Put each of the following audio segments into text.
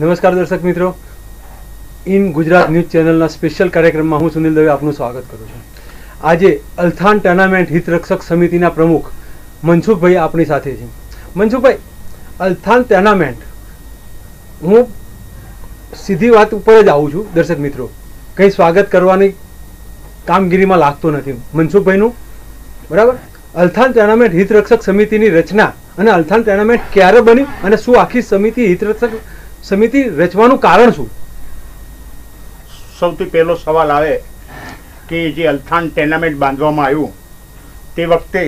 નમસ્કાર દર્શક મિત્રો. ઇન ગુજરાત ન્યૂઝ ચેનલના સ્પેશિયલ કાર્યક્રમમાં હું સુનિલ દવે આપનું સ્વાગત કરું છું. આજે અલથાન ટુર્નામેન્ટ હિતરક્ષક સમિતિના પ્રમુખ મનસુખભાઈ આપણી સાથે છે. મનસુખભાઈ, અલથાન ટુર્નામેન્ટ, હું સીધી વાત ઉપર જ આવું છું દર્શક મિત્રો. કંઈ સ્વાગત કરવાની કામગીરીમાં લાગતો નથી. મનસુખભાઈનું? બરાબર? અલથાન ટુર્નામેન્ટ હિતરક્ષક સમિતિની રચના અને અલથાન ટુર્નામેન્ટ ક્યારે બની અને શું આખી સમિતિ હિતરક્ષક સમિતિ રચવાનું કારણ શું સૌથી પહેલો સવાલ આવે કે જે અલથાણ ટેનામેન્ટ બાંધવામાં આવ્યું તે વખતે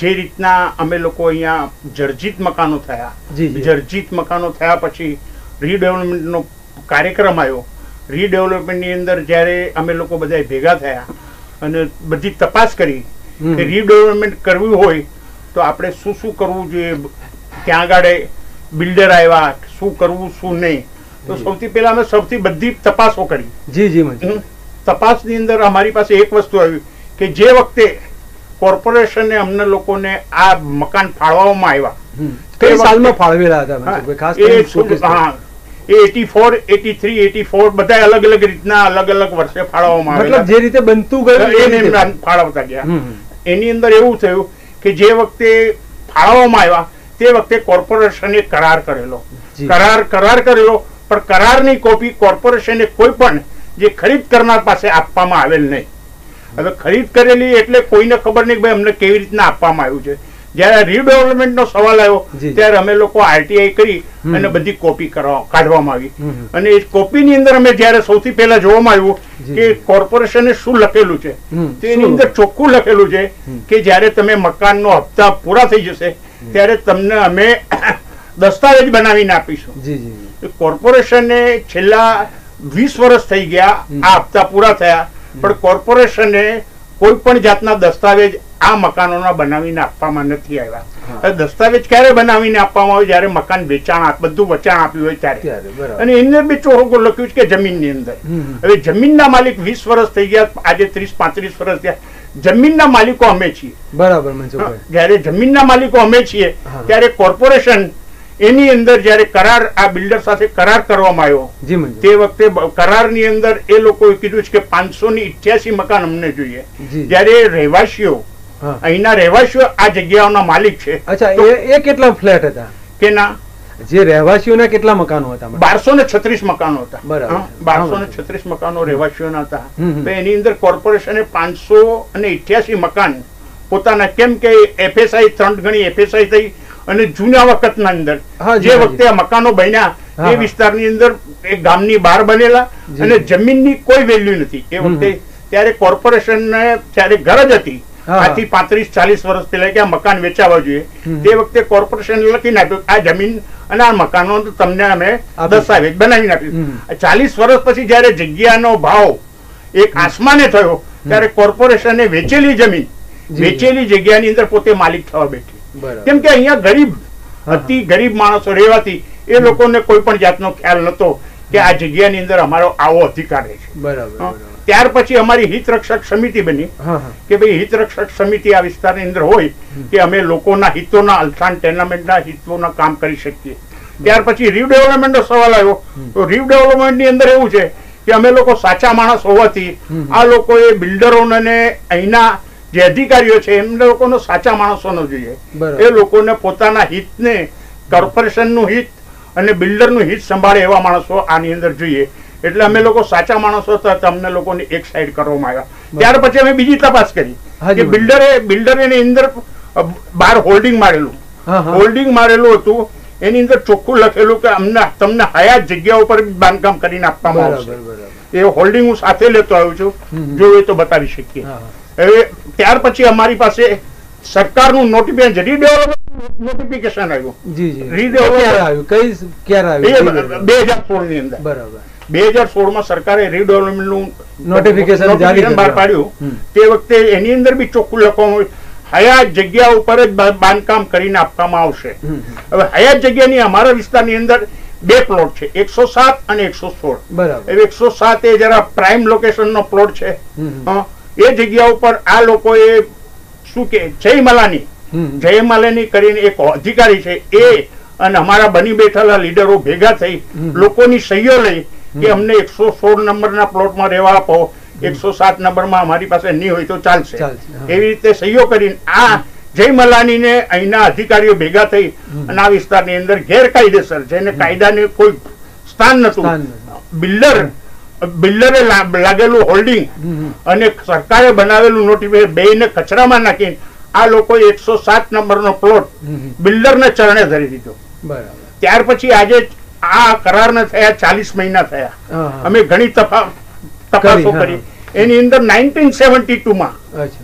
જે રીતના અમે લોકો અહીંયા જર્જિત મકાનો થયા. જર્જિત મકાનો થયા પછી રીડેવલપમેન્ટનો કાર્યક્રમ આવ્યો રીડેવલપમેન્ટની અંદર જ્યારે અમે લોકો બધા ભેગા થયા અને બધી તપાસ કરી. કે રીડેવલપમેન્ટ કરવી હોય તો આપણે શું શું કરવું જોઈએ ત્યાં આગળ બિલ્ડર આવ્યા શું કરવું શું નહીં? તો સૌથી પહેલા અમે સૌથી બધી તપાસો કરી. જી જી. તપાસની અંદર અમારી પાસે એક વસ્તુ આવી કે જે વખતે કોર્પોરેશને અમને લોકોને આ મકાન ફાળવવામાં આવ્યા. કઈ સાલમાં ફાળવેલા હતા ખાસ એ કરીને શું- showcase હા. AT four AT three AT four બધા અલગ અલગ રીતના અલગ અલગ વર્ષે ફાળવવામાં આવેલા જે રીતે બનતું ગયું એને ફાળવતા ગયા. એની અંદર એવું થયું કે જે વખતે ફાળવવામાં આવ્યા તે વખતે કોર્પોરેશને કરાર કરેલો. કરાર કરાર કરેલો પણ કરારની કોપી કોર્પોરેશને કોઈ પણ જે ખરીદ કરનાર પાસે આપવામાં આવેલ નહીં. હવે ખરીદ કરેલી એટલે કોઈને ખબર નહીં ભાઈ અમને કેવી રીતના આપવામાં આવ્યું છે. જ્યારે રીડેવલપમેન્ટનો સવાલ આવ્યો ત્યારે અમે લોકો આરટીઆઈ કરી અને બધી કોપી કરવા કાઢવામાં આવી. અને એ કોપીની અંદર અમે જ્યારે સૌથી પહેલા જોવામાં આવ્યું કે કોર્પોરેશને શું લખેલું છે? તેની અંદર ચોખ્ખું લખેલું છે કે જ્યારે તમે મકાનનો હપ્તા પૂરા થઈ જશે ત્યારે તમને અમે દસ્તાવેજ બનાવીને આપીશું. કોર્પોરેશને છેલ્લા વીસ વર્ષ થઈ ગયા આ હપ્તા પૂરા થયા પણ કોર્પોરેશને કોઈ પણ જાતના દસ્તાવેજ આ મકાનોના બનાવીને આપવામાં નથી આવ્યા. દસ્તાવેજ ક્યારે બનાવીને આપવામાં આવે? જ્યારે મકાન વેચાણ બધું વચાણ આપ્યું હોય ત્યારે. અને એની અંદર બી ચોખ્ખું લખ્યું છે કે જમીનની અંદર. હમ, હમ. હવે જમીનના માલિક વીસ વર્ષ થઈ ગયા આજે ત્રીસ પાંત્રીસ વર્ષ થયા. જમીનના માલિકો અમે છીએ. બરાબર જ્યારે જમીનના માલિકો અમે છીએ ત્યારે કોર્પોરેશન એની અંદર જ્યારે કરાર આ બિલ્ડર સાથે કરાર કરવામાં આવ્યો તે વખતે કરાર કરારની અંદર એ લોકોએ કીધું છે કે પાંચસો ની ઇઠ્યાસી મકાન અમને જોઈએ. જયારે રહેવાસીઓ અહીંના રહેવાસીઓ આ જગ્યાઓના માલિક છે અચ્છા એ કેટલા ફ્લેટ હતા? કે ના જે રહેવાસીઓના કેટલા મકાનો હતા બારસો ને છત્રીસ મકાનો હતા બરાબર. બારસો ને છત્રીસ મકાનો રહેવાસીઓના હતા. તો એની અંદર કોર્પોરેશને પાંચસો અને ઇઠ્યાસી મકાન પોતાના કેમ કે એફએસઆઈ ત્રણ ગણી એફએસઆઈ થઈ અને જૂના વખતના અંદર જે વખતે આ મકાનો બન્યા એ. વિસ્તારની અંદર એ ગામની બહાર બનેલા. અને જમીનની કોઈ વેલ્યુ નથી એ વખતે ત્યારે કોર્પોરેશનને ત્યારે ગરજ હતી. આથી પાંત્રીસ ચાલીસ વર્ષ પહેલા કે આ મકાન વેચાવા જોઈએ. તે વખતે કોર્પોરેશન લખીને આપ્યું આ જમીન અને આ મકાનો તમને અમે. દસ્તાવેજ બનાવી નાખ્યું ચાલીસ વર્ષ પછી જયારે જગ્યાનો ભાવ એક આસમાને થયો ત્યારે કોર્પોરેશને વેચેલી જમીન વેચેલી જગ્યાની અંદર પોતે માલિક થવા બેઠી. કેમ કે અહીંયા ગરીબ. અતિ ગરીબ માણસો રહેવાથી એ લોકોને કોઈ પણ જાતનો ખ્યાલ નતો કે આ જગ્યાની અંદર અમારો આવો અધિકાર રહે છે. બરાબર. ત્યાર પછી અમારી હિત રક્ષક સમિતિ બની કે ભાઈ હિત રક્ષક સમિતિ આ વિસ્તારની અંદર હોય કે અમે લોકોના હિતોના અલસાન ટેર્નામેન્ટના હિતોના કામ કરી શકીએ. ત્યાર પછી રીડેવલપમેન્ટનો સવાલ આવ્યો. તો રીડેવલપમેન્ટની અંદર એવું છે કે અમે લોકો સાચા માણસ હોવાથી. આ લોકોએ બિલ્ડરોને અહીંના જે અધિકારીઓ છે એમને લોકોનો સાચા માણસોનો જોઈએ. એ લોકોને પોતાના હિતને કોર્પોરેશનનું હિત અને બિલ્ડરનું હિત સંભાળે એવા માણસો આની અંદર જોઈએ. એટલે અમે લોકો સાચા માણસો હતા તમને લોકોને એક સાઈડ કરવામાં આવ્યા. ત્યાર પછી અમે બીજી તપાસ કરી કે બિલ્ડરે બિલ્ડર એની અંદર બાર હોલ્ડિંગ મારેલું. હોલ્ડિંગ મારેલું હતું. એની અંદર ચોખ્ખું લખેલું કે અમને તમને હયાત જગ્યા ઉપર બાંધકામ કરીને આપવામાં આવશે. બરાબર. એ હોલ્ડિંગ હું સાથે લેતો આવ્યો છું. જો એ તો બતાવી શકીએ. હવે ત્યાર પછી અમારી પાસે સરકારનું નોટિફિકેશન રીડેવલપમેન્ટ નોટિફિકેશન આવ્યું. જી આવ્યું? કઈ ક્યારે આવ્યું? બે હજાર સોળની અંદર. બરાબર. બે હજાર સોળમાં સરકારે રીડેવલપમેન્ટનું જારી બહાર પાડ્યું. તે વખતે એની અંદર બી ચોખ્ખું લખવામાં હયાત જગ્યા ઉપર જ બાંધકામ કરીને આપવામાં આવશે. હવે હયાત જગ્યાની અમારા વિસ્તારની અંદર બે પ્લોટ છે. એકસો સાત અને એકસો સોળ. બરાબર. એકસો સાત એ જરા પ્રાઇમ લોકેશન નો પ્લોટ છે. એ જગ્યા ઉપર આ લોકોએ શું કે જયમલાની. જયમાલાની કરીને એક અધિકારી છે એ અને અમારા બની બેઠેલા લીડરો ભેગા થઈ લોકોની સહીઓ લઈ કે અમને એકસો સોળ નંબરના પ્લોટમાં રહેવા આપો એકસો સાત નંબરમાં અમારી પાસે નહીં હોય તો ચાલશે. એવી રીતે સહીઓ કરીને આ જય મલાનીને અહીંના અધિકારીઓ ભેગા થઈ અને આ વિસ્તારની અંદર ગેરકાયદેસર જેને કાયદાને કોઈ સ્થાન નતું બિલ્ડર બિલ્ડરે લાગેલું હોલ્ડિંગ. અને સરકારે બનાવેલું નોટિફિકેશન બેયને કચરામાં નાખીને આ લોકો એકસો સાત નંબરનો પ્લોટ બિલ્ડર ને બિલ્ડરને ચરણે ધરી દીધો. બરાબર. ત્યાર પછી આજે આ કરારને થયા ચાલીસ મહિના થયા. અમે ઘણી તપાસો કરી, એની અંદર નાઇન્ટીન સેવન્ટી ટુમાં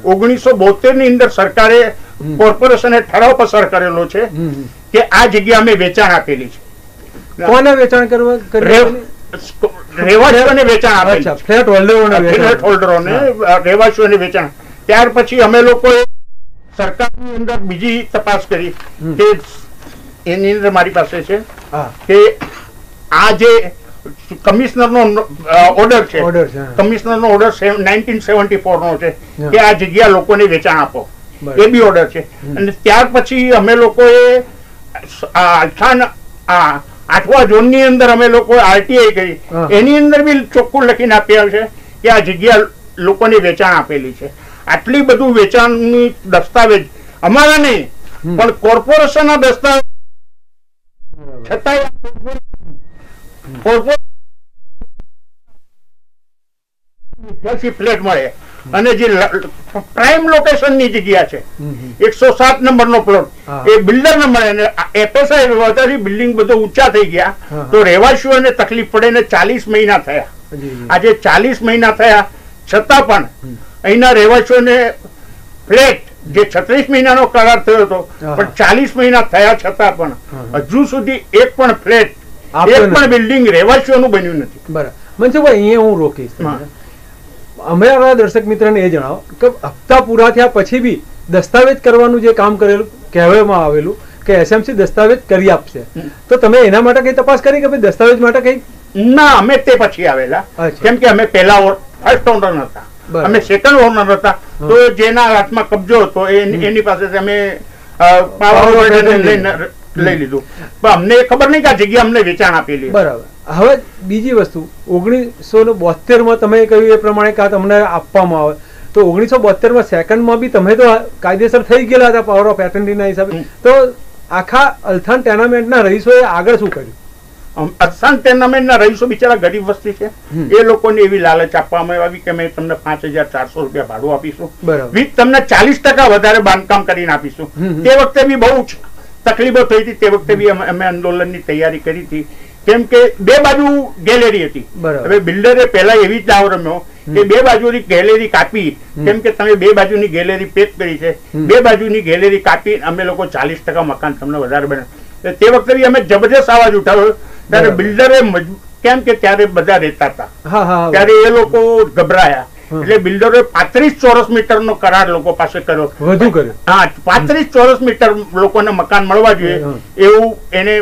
ઓગણીસો બોતેરની અંદર સરકારે. કોર્પોરેશને ઠરાવ પસાર કરેલો છે. કે આ જગ્યા અમે વેચાણ આપેલી છે. કોને વેચાણ કરવા કરી રહેવાસીઓને વેચાણ આપે ફ્લેટ હોલ્ડરોને ફ્લેટ હોલ્ડરોને રહેવાસીઓને વેચાણ. ત્યાર પછી અમે લોકોએ સરકારની અંદર બીજી તપાસ કરી કે એની અંદર મારી પાસે છે કે આ જે કમિશનરનો ઓર્ડર છે. કમિશનરનો ઓર્ડર નાઇન્ટીન સેવન્ટી ફોર નો છે કે આ જગ્યા લોકોને વેચાણ આપો. એ બી ઓર્ડર છે. અને ત્યાર પછી અમે લોકોએ આ આ આઠવા ઝોનની અંદર અમે લોકો આરટીઆઈ કરી. એની અંદર બી ચોખ્ખું લખીને આપ્યા છે કે આ જગ્યા લોકોને વેચાણ આપેલી છે. આટલી બધું વેચાણની દસ્તાવેજ અમારા નહીં. પણ કોર્પોરેશનના દસ્તાવેજ છતાંય ફ્લેટ મળે. અને જે પ્રાઇમ લોકેશનની જગ્યા છે. એકસો સાત નંબર નો પ્લોટ એ બિલ્ડર ને મળે અને એફએસઆઈ વધારી બિલ્ડિંગ બધો ઊંચા થઈ ગયા. તો રહેવાસીઓને તકલીફ પડે ને ચાલીસ મહિના થયા. આજે ચાલીસ મહિના થયા. છતાં પણ. અહીંના રહેવાસીઓને ફ્લેટ જે છત્રીસ મહિનાનો કરાર થયો હતો પણ ચાલીસ મહિના થયા છતાં પણ હજુ સુધી એક પણ ફ્લેટ એક પણ બિલ્ડિંગ રહેવાસીઓનું બન્યું નથી. બરાબર. મનસુખભાઈ અહીંયા હું રોકીશ અમારા દર્શક મિત્રને એ જણાવો કે હપ્તા પૂરા થયા પછી બી દસ્તાવેજ કરવાનું જે કામ કરેલું કહેવામાં આવેલું કે એસએમસી દસ્તાવેજ કરી આપશે. તો તમે એના માટે કઈ તપાસ કરી કે ભાઈ દસ્તાવેજ માટે કઈ? ના અમે તે પછી આવેલા. કેમ કે અમે પહેલા ફર્સ્ટ ઓનર હતા. અમે સેકન્ડ ઓનર હતા. તો જેના હાથમાં કબજો હતો એની પાસેથી અમે પાવર લઈને લઈ લીધું. પણ અમને ખબર નહીં કે આ જગ્યા અમને વેચાણ આપેલી બરાબર. હવે બીજી વસ્તુ ઓગણીસો ને બોતેરમાં તમે કહ્યું એ પ્રમાણે કે તમને આપવામાં આવે. તો ઓગણીસો બોતેરમાં સેકન્ડમાં બી તમે તો કાયદેસર થઈ ગયેલા હતા પાવર ઓફ એટર્નીના હિસાબે. તો આખા અલથાણ ટેનામેન્ટના રહીશોએ આગળ શું કર્યું? અસાન ટેર્નામેન્ટના રહીશો બિચારા ગરીબ વસ્તી છે. એ લોકોને એવી લાલચ આપવામાં આવી કે અમે તમને પાંચ હજાર ચારસો રૂપિયા ભાડું આપીશું. બરાબર. વીજ તમને ચાલીસ ટકા વધારે બાંધકામ કરીને આપીશું. તે વખતે બી બહુ તકલીફો થઈ હતી તે વખતે બી અમે- આંદોલનની તૈયારી કરી હતી. કેમ કે બે બાજુ ગેલેરી હતી. હવે બિલ્ડરે પહેલા એવી જ દાવ રમ્યો કે બે બાજુની ગેલેરી કાપી. કેમ કે તમે બે બાજુની ગેલેરી પેક કરી છે. બે બાજુની ગેલેરી કાપી અમે લોકો ચાલીસ ટકા મકાન તમને વધારે બને તે વખતે બી અમે જબરજસ્ત અવાજ ઉઠાવ્યો. ત્યારે બિલ્ડરે કેમ કે ત્યારે બધા રહેતા હતા. ત્યારે એ લોકો ગભરાયા. એટલે બિલ્ડરોએ પાંત્રીસ ચોરસ મીટર નો કરાર લોકો પાસે કર્યો. વધુ કર્યો. હા પાંત્રીસ ચોરસ મીટર લોકોને મકાન મળવા જોઈએ એવું એને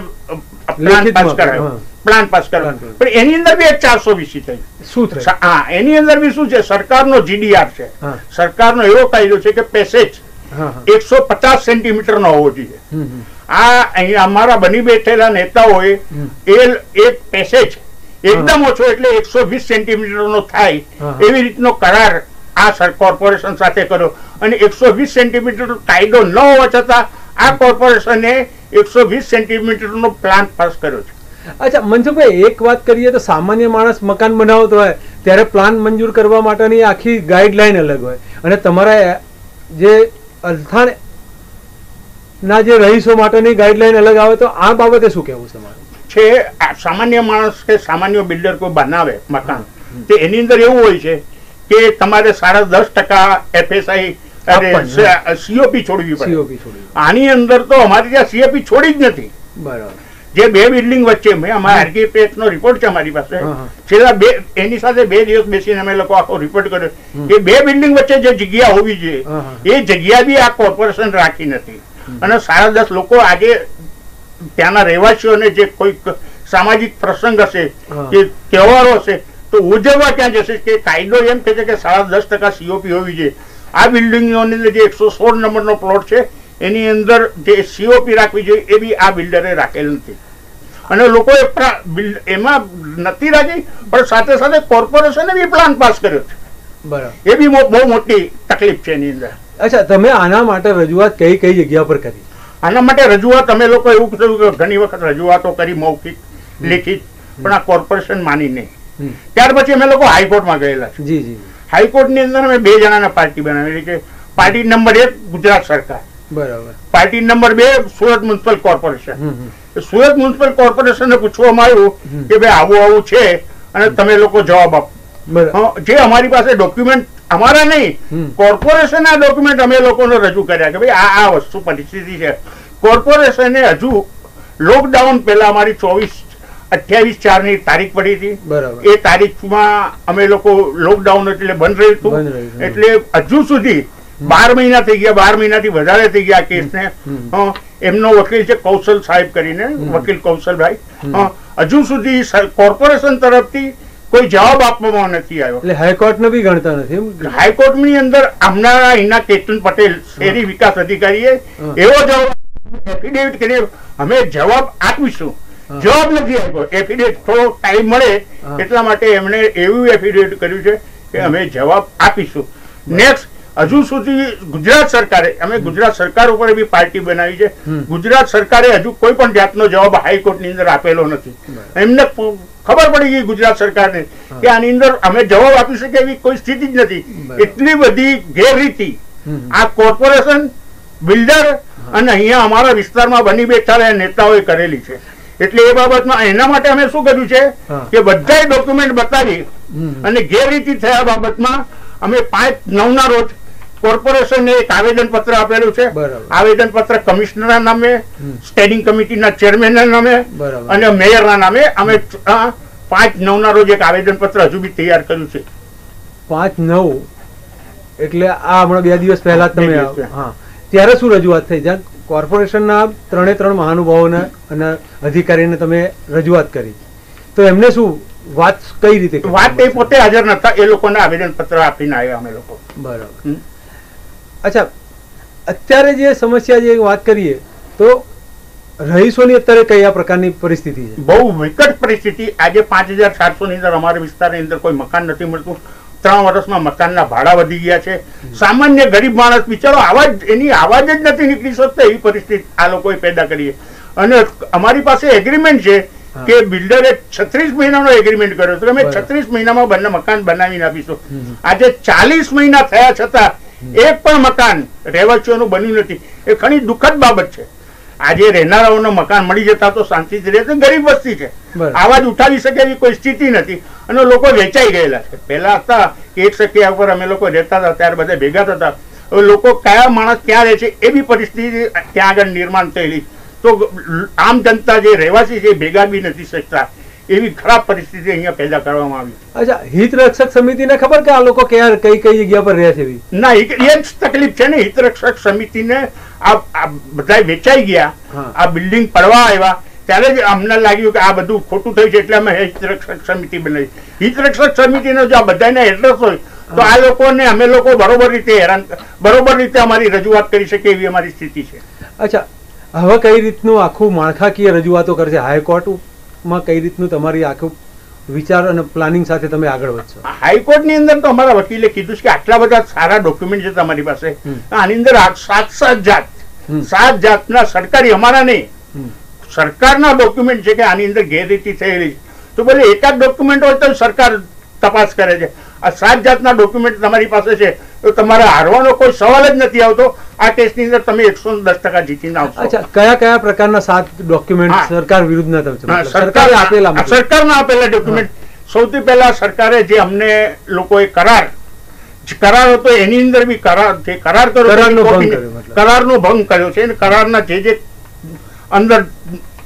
પ્લાન પાસ કરાયો પ્લાન પાસ કરાયો. પણ એની અંદર બી ચારસો વીસી થઈ. શું હા એની અંદર બી શું છે? સરકારનો જીડીઆર છે. સરકારનો એવો કાયદો છે કે પેસેજ એકસો પચાસ સેન્ટીમીટર નો હોવો જોઈએ. આ અહીં અમારા બની બેઠેલા નેતાઓએ એ એક પેસેજ એકદમ ઓછો એટલે એકસો વીસ સેન્ટીમીટર નો થાય એવી રીતનો કરાર આ કોર્પોરેશન સાથે કર્યો. અને એકસો વીસ સેન્ટીમીટર કાયદો ન હોવા છતાં આ કોર્પોરેશને એકસો વીસ સેન્ટીમીટર નો પ્લાન પાસ કર્યો છે. અચ્છા મનસુખભાઈ એક વાત કરીએ તો સામાન્ય માણસ મકાન બનાવતો હોય ત્યારે પ્લાન મંજૂર કરવા માટેની આખી ગાઈડલાઈન અલગ હોય. અને તમારા જે અલથાણ ના જે રહીશો માટેની ગાઈડલાઈન અલગ આવે તો આ બાબતે શું કહેવું છે તમારું? છે સામાન્ય માણસ કે સામાન્ય બિલ્ડર કોઈ બનાવે મકાન. તે એની અંદર એવું હોય છે કે તમારે સાડા દસ ટકા એફએસઆઈ સીઓપી છોડવી પડે. આની અંદર તો અમારે ત્યાં સીઓપી છોડી જ નથી. બરાબર. જે બે બિલ્ડિંગ વચ્ચે મેં અમારા આર્કિટેક્ટ નો રિપોર્ટ છે અમારી પાસે. છેલ્લા બે એની સાથે બે દિવસ બેસીને અમે લોકો આખો રિપોર્ટ કર્યો કે બે બિલ્ડિંગ વચ્ચે જે જગ્યા હોવી જોઈએ. એ જગ્યા બી આ કોર્પોરેશન રાખી નથી. અને સાડા દસ લોકો આજે ત્યાંના રહેવાસીઓને જે કોઈક સામાજિક પ્રસંગ હશે. કે તહેવારો હશે તો ઉજવવા ક્યાં જશે? કે કાયદો એમ કહે છે કે સાડા દસ ટકા સીઓપી હોવી જોઈએ. આ બિલ્ડિંગોની અંદર જે એકસો સોળ નંબરનો પ્લોટ છે એની અંદર જે સીઓપી રાખવી જોઈએ એ બી આ બિલ્ડરે રાખેલ નથી. અને લોકોએ એમાં નથી રાખી પણ સાથે સાથે કોર્પોરેશને બી પ્લાન પાસ કર્યો છે. બરાબર. એ બી બહુ મોટી તકલીફ છે એની અંદર. અચ્છા તમે આના માટે રજૂઆત કઈ કઈ જગ્યા પર કરી? આના માટે રજૂઆત અમે લોકો એવું કહ્યું કે ઘણી વખત રજૂઆતો કરી મૌખિક લેખિત પણ આ કોર્પોરેશન માની નહીં. ત્યાર પછી અમે લોકો હાઈકોર્ટમાં ગયેલા છે જી જી હાઈકોર્ટની અંદર અમે બે જણાના પાર્ટી બનાવેલી કે પાર્ટી નંબર એક ગુજરાત સરકાર. બરાબર. પાર્ટી નંબર બે Surat municipal corporation. Surat municipal કોર્પોરેશનને પૂછવામાં આવ્યું કે ભાઈ આવું આવું છે અને તમે લોકો જવાબ આપો. જે અમારી પાસે ડોક્યુમેન્ટ અમારા નહીં. કોર્પોરેશનના ડોક્યુમેન્ટ અમે લોકોને રજૂ કર્યા કે ભાઈ આ આ વસ્તુ પરિસ્થિતિ છે. કોર્પોરેશને હજુ લોકડાઉન પહેલા અમારી ચોવીસ અઠ્યાવીસ ચારની તારીખ પડી હતી. એ તારીખમાં અમે લોકો લોકડાઉન એટલે બંધ રહ્યું હતું. એટલે હજુ સુધી બાર મહિના થઈ ગયા બાર મહિનાથી વધારે થઈ ગયા કેસને. એમનો વકીલ છે કૌશલ સાહેબ કરીને વકીલ કૌશલભાઈ. હજુ સુધી કોર્પોરેશન તરફથી કોઈ જવાબ આપવામાં નથી આવ્યો. એટલે હાઈકોર્ટને બી ગણતા નથી? હાઈકોર્ટની અંદર હમણાં અહીંના કેતન પટેલ શહેરી વિકાસ અધિકારીએ એવો જવાબ એફિડેવિટ કરી અમે જવાબ આપીશું. જવાબ નથી આપ્યો. એફિડેવિટ થોડો ટાઈમ મળે એટલા માટે એમણે એવું એફિડેવિટ કર્યું છે કે અમે જવાબ આપીશું. નેક્સ્ટ હજુ સુધી ગુજરાત સરકારે અમે ગુજરાત સરકાર ઉપર બી પાર્ટી બનાવી છે. ગુજરાત સરકારે હજુ કોઈ પણ જાતનો જવાબ હાઈકોર્ટની અંદર આપેલો નથી. એમને ખબર પડી ગઈ ગુજરાત સરકારને કે આની અંદર અમે જવાબ આપી શકીએ એવી કોઈ સ્થિતિ જ નથી. એટલી બધી ગેરરીતિ. આ કોર્પોરેશન બિલ્ડર અને અહીંયા અમારા વિસ્તારમાં બની બેઠા નેતાઓએ કરેલી છે. એટલે એ બાબતમાં એના માટે અમે શું કર્યું છે કે બધાય ડોક્યુમેન્ટ બતાવી અને ગેરરીતિ થયા બાબતમાં અમે પાંચ નવના રોજ કોર્પોરેશનને એક આવેદન પત્ર આપેલું છે. બરાબર. આવેદન પત્ર કમિશનરના નામે. સ્ટેન્ડિંગ કમિટીના ચેરમેનના નામે. અને મેયરના નામે અમે પાંચ નવના રોજ એક આવેદન પત્ર હજુ બી તૈયાર કર્યું છે. પાંચ નવ? એટલે આ હમણાં બે દિવસ પહેલા તમે હા. ત્યારે શું રજૂઆત થઈ? જ્યાં કોર્પોરેશનના ત્રણે ત્રણ મહાનુભાવોને અને અધિકારીને તમે રજૂઆત કરી. તો એમને શું વાત કઈ રીતે વાત એ પોતે હાજર નતા એ લોકોને આવેદન પત્ર આપીને આવ્યા અમે લોકો. બરાબર. અચ્છા અત્યારે જે સમસ્યા જે વાત કરીએ તો રહીશોની અત્યારે કયા પ્રકારની પરિસ્થિતિ છે? બહુ વિકટ પરિસ્થિતિ. આજે પાંચ હજાર સાતસો અંદર અમારા વિસ્તારની અંદર કોઈ મકાન નથી મળતું. ત્રણ વર્ષમાં મકાનના ભાડા વધી ગયા છે. સામાન્ય ગરીબ માણસ બિચારો આવાજ એની આવાજ જ નથી નીકળી શકતો એવી પરિસ્થિતિ આ લોકોએ પેદા કરી અને અમારી પાસે એગ્રીમેન્ટ છે. કે બિલ્ડરે છત્રીસ મહિનાનો એગ્રીમેન્ટ કર્યો તો અમે છત્રીસ મહિનામાં બંને મકાન બનાવીને આપીશું. આજે ચાલીસ મહિના થયા છતાં એક પણ મકાન. રહેવાસીઓનું બન્યું નથી. એ ઘણી દુઃખદ બાબત છે. આજે રહેનારાઓને મકાન મળી જતા તો શાંતિથી રહે ગરીબ વસ્તી છે. આવાજ ઉઠાવી શકે એવી કોઈ સ્થિતિ નથી. અને લોકો વેચાઈ ગયેલા છે. પહેલા હતા કે એક સખિયા ઉપર અમે લોકો રહેતા હતા ત્યારે બધા ભેગા થતા હવે લોકો કયા માણસ ક્યાં રહે છે એવી પરિસ્થિતિ ત્યાં આગળ નિર્માણ થયેલી. તો આમ જનતા જે રહેવાસી છે ભેગા બી નથી શકતા. એવી ખરાબ પરિસ્થિતિ અહીંયા પેદા કરવામાં આવી. અચ્છા હિત રક્ષક સમિતિને ખબર કે આ લોકો ક્યાં કઈ કઈ જગ્યા પર રહે છે ના એ જ તકલીફ છે ને હિતરક્ષક સમિતિને આ બધા વેચાઈ ગયા આ બિલ્ડિંગ પડવા આવ્યા ત્યારે જ અમને લાગ્યું કે આ બધું ખોટું થયું છે એટલે અમે હિતરક્ષક સમિતિ બનાવી. હિતરક્ષક સમિતિનો જો આ બધાને એડ્રેસ હોય તો આ લોકોને અમે લોકો બરોબર રીતે હેરાન બરોબર રીતે અમારી રજૂઆત કરી શકીએ એવી અમારી સ્થિતિ છે. અચ્છા હવે કઈ રીતનું આખું માળખાકીય રજૂઆતો કરશે? હાઈકોર્ટમાં કઈ રીતનું તમારી આખું વિચાર અને પ્લાનિંગ સાથે તમે આગળ વધશો? હાઈકોર્ટની અંદર તો અમારા વકીલે કીધું છે કે આટલા બધા સારા ડોક્યુમેન્ટ છે તમારી પાસે. આની અંદર સાત સાત જાત સાત જાતના સરકારી અમારા નહીં. સરકારના ડોક્યુમેન્ટ છે કે આની અંદર ગેરરીતિ થયેલી છે. તો બોલે એકાદ ડોક્યુમેન્ટ હોય તો સરકાર તપાસ કરે છે. આ સાત જાતના ડોક્યુમેન્ટ તમારી પાસે છે. તો તમારે હારવાનો કોઈ સવાલ જ નથી આવતો. આ ટેસ્ટની અંદર તમે એકસો દસ ટકા જીતીને આવશો. અચ્છા કયા કયા પ્રકારના સાત ડોક્યુમેન્ટ. સરકાર વિરુદ્ધના તમે હા, સરકારે આપેલા સરકારના આપેલા ડોક્યુમેન્ટ સૌથી પહેલા સરકારે જે અમને લોકોએ કરાર કરાર હતો એની અંદર બી કરાર જે કરાર કર્યો કરારનો ભંગ કર્યો કરારનો ભંગ કર્યો છે અને કરારના જે જે અંદર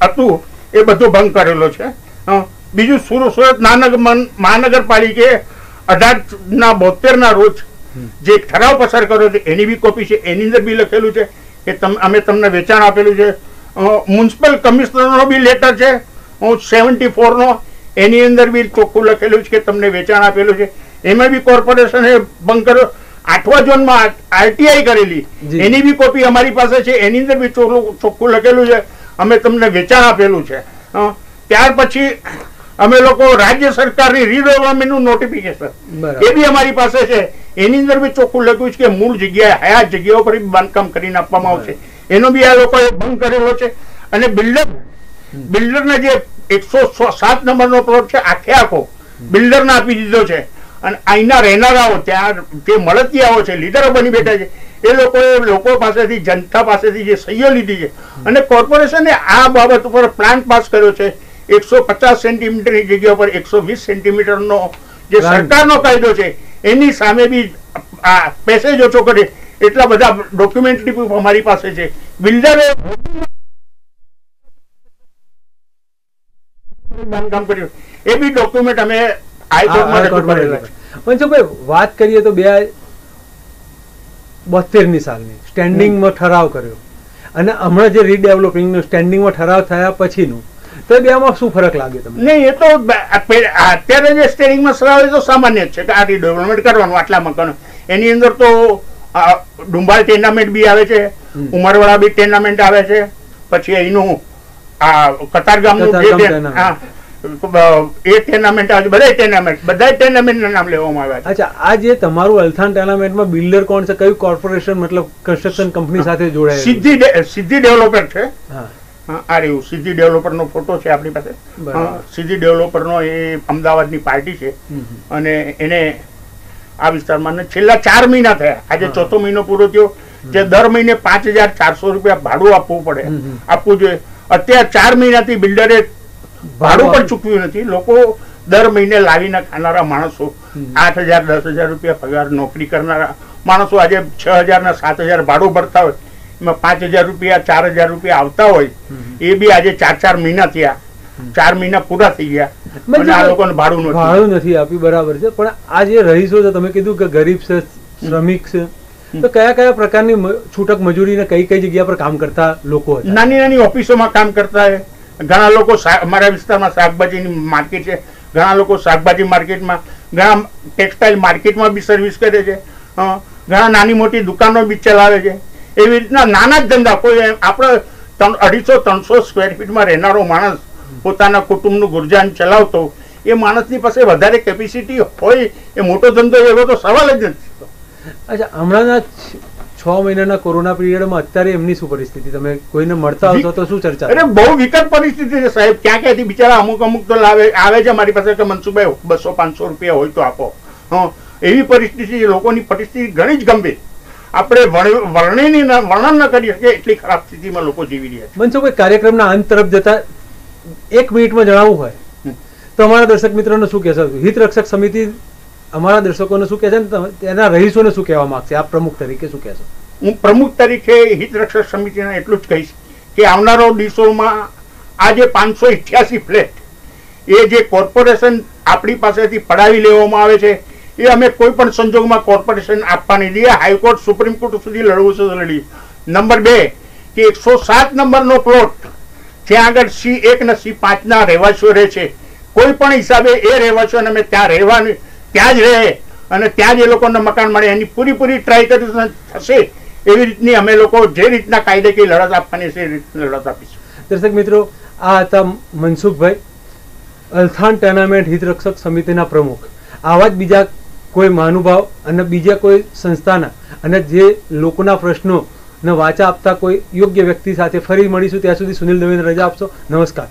હતું એ બધો ભંગ કરેલો છે. બીજું સુરત સુરત મહાનગર મહાનગરપાલિકે અઢાર ના બોતેર ના રોજ જે ઠરાવ પસાર કર્યો છે એની બી કોપી છે એની અંદર બી લખેલું છે કે તમ અમે તમને વેચાણ આપેલું છે. મ્યુનિસિપલ કમિશનરનો બી લેટર છે સેવન્ટી ફોરનો એની અંદર બી ચોખ્ખું લખેલું છે કે તમને વેચાણ આપેલું છે. એમાં બી કોર્પોરેશને ભંગ કર્યો આઠવા ઝોનમાં આરટીઆઈ કરેલી. એની બી કોપી અમારી પાસે છે એની અંદર બી ચોખ્ખું લખેલું છે. અમે તમને વેચાણ આપેલું છે. ત્યાર પછી અમે લોકો રાજ્ય સરકારની રીડેવલપમેન્ટનું નોટિફિકેશન એ બી અમારી પાસે છે. એની અંદર બી ચોખ્ખું લખ્યું છે કે મૂળ જગ્યાએ હયાત જગ્યાઓ પર બાંધકામ કરીને આપવામાં આવશે. એનો બી આ લોકોએ ભંગ કરેલો છે. અને બિલ્ડર બિલ્ડરના જે એકસો સાત નંબરનો પ્લોટ છે આખે આખો બિલ્ડરને આપી દીધો છે. અને અહીંના રહેનારાઓ ત્યાં જે મળતિયાઓ છે લીડરો બની બેઠા છે એ લોકોએ લોકો પાસેથી જનતા પાસેથી જે સહીઓ લીધી છે. અને કોર્પોરેશને આ બાબત ઉપર પ્લાન પાસ કર્યો છે એકસો પચાસ સેન્ટીમીટરની જગ્યા પર એકસો વીસ સેન્ટીમીટરનો જે. સરકારનો કાયદો છે એની સામે બી આ પેસેજ ઓછો કરે એટલા બધા ડોક્યુમેન્ટરી પ્રૂફ અમારી પાસે છે બિલ્ડરે બાંધકામ કર્યું એ બી ડોક્યુમેન્ટ અમે હાઈકોર્ટમાં છે કરે. મનસુખભાઈ વાત કરીએ તો બે બોતેરની સાલની સ્ટેન્ડિંગમાં ઠરાવ કર્યો અને હમણાં જે રીડેવલપિંગનું સ્ટેન્ડિંગમાં ઠરાવ થયા પછીનું તો બેમાં શું ફરક લાગે તમને? નહીં એ તો અત્યારે જે સ્ટેરિંગમાં સરાવે તો સામાન્ય જ છે કે આ રીડેવલપમેન્ટ કરવાનું આટલા મકાનો એની અંદર તો ડુંબાલ ટેર્નામેન્ટ બી આવે છે ઉમરવાળા બી ટેર્નામેન્ટ આવે છે પછી અહીંનું આ કતારગામનું જે એ ટેર્નામેન્ટ આવે બધા ટેર્નામેન્ટ બધા ટેર્નામેન્ટના નામ લેવામાં આવ્યા અચ્છા આ જે તમારું અલથાન ટેર્નામેન્ટમાં બિલ્ડર કોણ છે? કયું કોર્પોરેશન મતલબ કન્સ્ટ્રક્શન કંપની સાથે જોડાયેલું? સીધી સિદ્ધિ ડેવલપર છે. આ રહ્યું. સીધી ડેવલપરનો ફોટો છે આપણી પાસે. સીધી ડેવલપરનો એ અમદાવાદની પાર્ટી છે. અને એને આ વિસ્તારમાં ને છેલ્લા ચાર મહિના થયા. આજે ચોથો મહિનો પૂરો થયો. જે દર મહિને પાંચ હજાર ચારસો રૂપિયા ભાડું આપવું પડે. આપવું જોઈએ. અત્યારે ચાર મહિનાથી બિલ્ડરે ભાડું પણ ચૂકવ્યું નથી. લોકો દર મહિને લાવીને ખાનારા માણસો આઠ હજાર દસ હજાર રૂપિયા પગાર નોકરી કરનારા માણસો આજે છ હજાર ના સાત હજાર ભાડું ભરતા હોય. એમાં પાંચ હજાર રૂપિયા ચાર હજાર રૂપિયા આવતા હોય એ બી આજે ચાર ચાર મહિના થયા. ચાર મહિના પૂરા થઈ ગયા. અને આ લોકોને ભાડું નથી. ભાડું નથી આપ્યું બરાબર છે. પણ આ જે રહીશો છે તમે કીધું કે ગરીબ છે શ્રમિક છે તો કયા કયા પ્રકારની છૂટક મજૂરી ને કઈ કઈ જગ્યા પર કામ કરતા લોકો નાની નાની ઓફિસોમાં કામ કરતા હોય ઘણા લોકો અમારા વિસ્તારમાં શાકભાજીની માર્કેટ છે. ઘણા લોકો શાકભાજી માર્કેટમાં ઘણા ટેક્સટાઇલ માર્કેટમાં બી સર્વિસ કરે છે. ઘણા નાની મોટી દુકાનો બી ચલાવે છે. એવી રીતના નાના જ ધંધા. કોઈ આપણે અઢીસો ત્રણસો સ્ક્વેર ફીટમાં રહેનારો માણસ પોતાના કુટુંબનું ગુરજાન ચલાવતો એ માણસની પાસે વધારે કેપેસિટી હોય એ મોટો ધંધો એવો તો સવાલ જ નથી અચ્છા હમણાંના છ- મહિનાના કોરોના પિરિયડમાં અત્યારે એમની શું પરિસ્થિતિ? તમે કોઈને મળતા આવશો તો શું ચર્ચા? અરે બહુ વિકટ પરિસ્થિતિ છે સાહેબ. ક્યાં ક્યાંથી બિચારા અમુક અમુક તો લાવે આવે છે મારી પાસે કે મનસુખભાઈ બસો પાંચસો રૂપિયા હોય તો આપો. હં. એવી પરિસ્થિતિ છે લોકોની પરિસ્થિતિ ઘણી જ ગંભીર. આપણે વર્ણ- વર્ણની વર્ણન ન કરી શકીએ એટલી ખરાબ સ્થિતિમાં લોકો જીવી રહ્યા છે. મનસુખભાઈ કાર્યક્રમના અંત તરફ જતા એક મિનિટમાં જણાવવું હોય. તો અમારા દર્શક મિત્રોને શું કહેશો? હિત રક્ષક સમિતિ અમારા દર્શકોને શું કહેશે તેના રહીશોને શું કહેવા માંગશે? આપ પ્રમુખ તરીકે શું કહેશો? હું પ્રમુખ તરીકે હિત રક્ષક સમિતિને એટલું જ કહીશ કે આવનારો દિવસોમાં આ જે પાંચસો ઇઠ્યાસી ફ્લેટ એ જે કોર્પોરેશન આપણી પાસેથી પડાવી લેવામાં આવે છે એ અમે કોઈ પણ સંજોગમાં કોર્પોરેશન આપવા નહીં. હાઈકોર્ટ સુપ્રીમ કોર્ટ સુધી લડવું છે લડી નંબર બે, કે એકસો સાત નંબરનો પ્લોટ જ્યાં આગળ સી એક ને સી પાંચના રહેવાસીઓ રહે છે. કોઈ પણ હિસાબે એ રહેવાસીઓને અમે ત્યાં રહેવાની, ત્યાં જ રહે અને ત્યાં જ એ લોકોને મકાન મળે. એની પૂરીપૂરી ટ્રાય કરીશું થશે એવી રીતની અમે લોકો જે રીતના કાયદેકીય લડત આપવાની છે એ રીતની લડત આપીશું. દર્શક મિત્રો, આ હતા મનસુખભાઈ, અલથાણ ટેનામેન્ટ હિતરક્ષક સમિતિના પ્રમુખ. આવા જ બીજા કોઈ મહાનુભાવ અને બીજા કોઈ સંસ્થાના અને જે લોકોના પ્રશ્નોને વાચા આપતા કોઈ યોગ્ય વ્યક્તિ સાથે ફરી મળીશું. ત્યાં સુધી સુનિલ દવેને રજા આપશો. નમસ્કાર.